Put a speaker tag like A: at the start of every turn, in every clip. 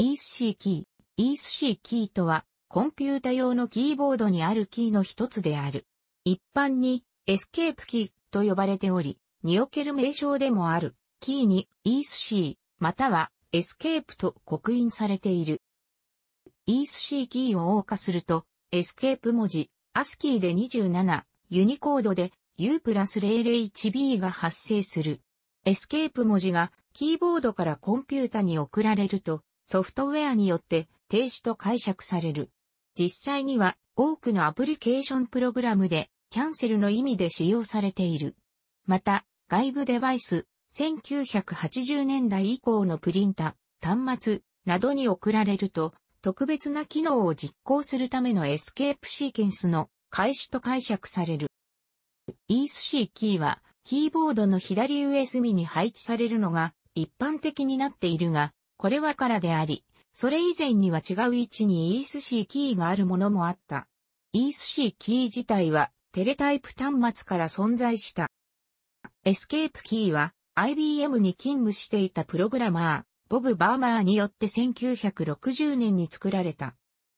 A: ESC キー。ESC キーとは、コンピュータ用のキーボードにあるキーの一つである。一般に、エスケープキーと呼ばれており、における名称でもある、キーに ESC、またはエスケープと刻印されている。ESC キーを押下すると、エスケープ文字、ASCII で27、ユニコードで U プラス 001B が発生する。エスケープ文字がキーボードからコンピュータに送られると、ソフトウェアによって停止と解釈される。実際には多くのアプリケーションプログラムでキャンセルの意味で使用されている。また、外部デバイス、1980年代以降のプリンタ、端末などに送られると、特別な機能を実行するためのエスケープシーケンスの開始と解釈される。ESC キーは、キーボードの左上隅に配置されるのが一般的になっているが、これはからであり、それ以前には違う位置に ESC キーがあるものもあった。ESC キー自体はテレタイプ端末から存在した。エスケープキーは IBM に勤務していたプログラマー、ボブ・バーマーによって1960年に作られた。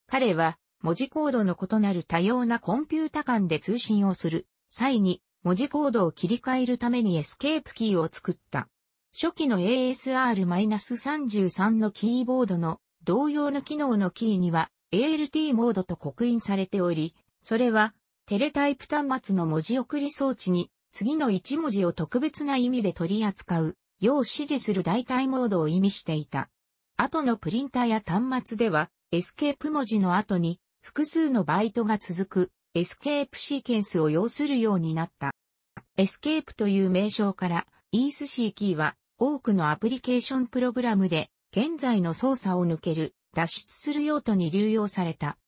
A: 彼は文字コードの異なる多様なコンピュータ間で通信をする際に文字コードを切り替えるためにエスケープキーを作った。初期の ASR-33 のキーボードの同様の機能のキーには ALT モードと刻印されており、それはテレタイプ端末の文字送り装置に次の1文字を特別な意味で取り扱うよう指示する代替モードを意味していた。後のプリンターや端末ではエスケープ文字の後に複数のバイトが続くエスケープシーケンスを要するようになった。エスケープという名称から ESC キーは多くのアプリケーションプログラムで現在の操作を抜ける、脱出する用途に流用された。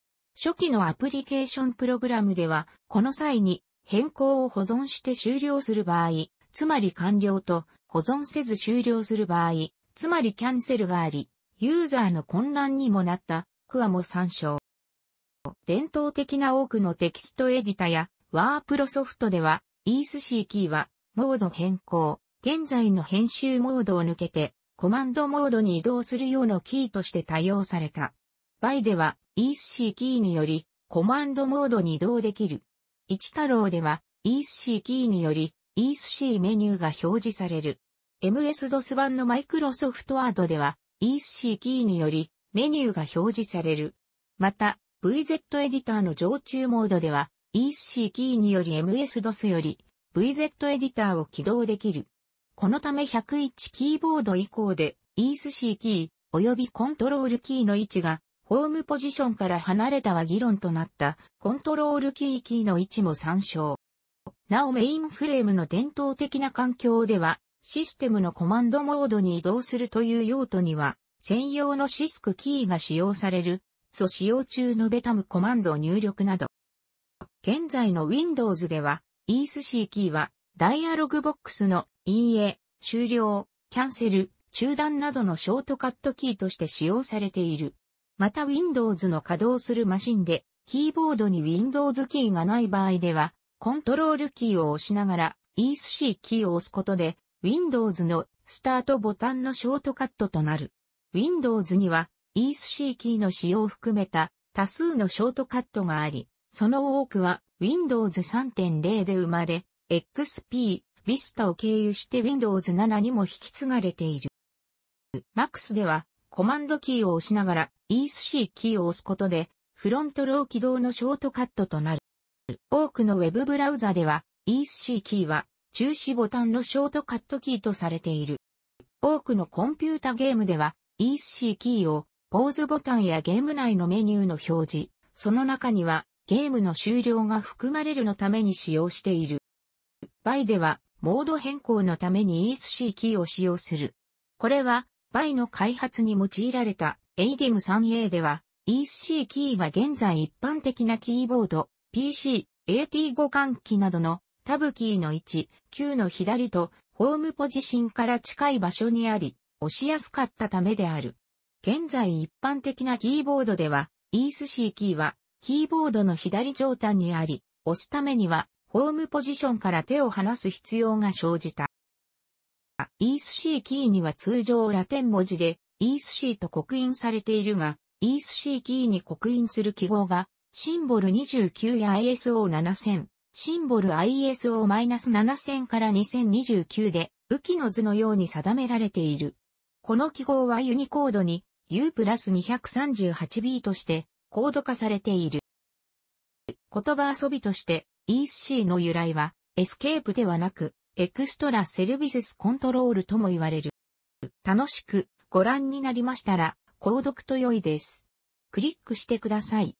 A: 初期のアプリケーションプログラムでは、この際に変更を保存して終了する場合、つまり完了と保存せず終了する場合、つまりキャンセルがあり、ユーザーの混乱にもなったクアも参照。伝統的な多くのテキストエディタやワープロソフトでは、ESC キーはモード変更、現在の編集モードを抜けて、コマンドモードに移動するようなキーとして多用された。 vi では ESC キーによりコマンドモードに移動できる。一太郎では ESC キーにより ESC メニューが表示される。MS-DOS 版のマイクロソフトワードでは ESC キーによりメニューが表示される。また VZ エディターの常駐モードでは ESC キーにより MS-DOS より VZ エディターを起動できる。このため101キーボード以降で、イース C キー及びコントロールキーの位置が、ホームポジションから離れたは議論となったコントロールキーキーの位置も参照。なおメインフレームの伝統的な環境では、システムのコマンドモードに移動するという用途には、専用のシスクキーが使用される、素使用中のベタムコマンド入力など。現在の Windows では、イース C キーは、ダイアログボックスのいいえ、終了、キャンセル、中断などのショートカットキーとして使用されている。また Windows の稼働するマシンで、キーボードに Windows キーがない場合では、コントロールキーを押しながら ESC キーを押すことで、Windows のスタートボタンのショートカットとなる。Windows には ESC キーの使用を含めた多数のショートカットがあり、その多くは Windows 3.0で生まれ、XP、Vista を経由して Windows 7にも引き継がれている。Max ではコマンドキーを押しながら ESC キーを押すことでフロントロー起動のショートカットとなる。多くの Web ブラウザでは ESC キーは中止ボタンのショートカットキーとされている。多くのコンピュータゲームでは ESC キーをポーズボタンやゲーム内のメニューの表示、その中にはゲームの終了が含まれるのために使用している。 vi ではモード変更のために ESC キーを使用する。これは、 vi の開発に用いられた ADM-3A では、ESC キーが現在一般的なキーボード、PC、AT 互換機などのタブキーの位置、 Q の左とホームポジションから近い場所にあり、押しやすかったためである。現在一般的なキーボードでは、ESC キーはキーボードの左上端にあり、押すためにはホームポジションから手を離す必要が生じた。ESC キーには通常ラテン文字で ESC と刻印されているが、ESC キーに刻印する記号が、シンボル29や ISO7000、シンボル ISO-7000 から2029で、雨季の図のように定められている。この記号はユニコードに U プラス 238B としてコード化されている。言葉遊びとして ESC の由来はエスケープではなく Extra Services Control とも言われる。楽しくご覧になりましたら購読と良いです。クリックしてください。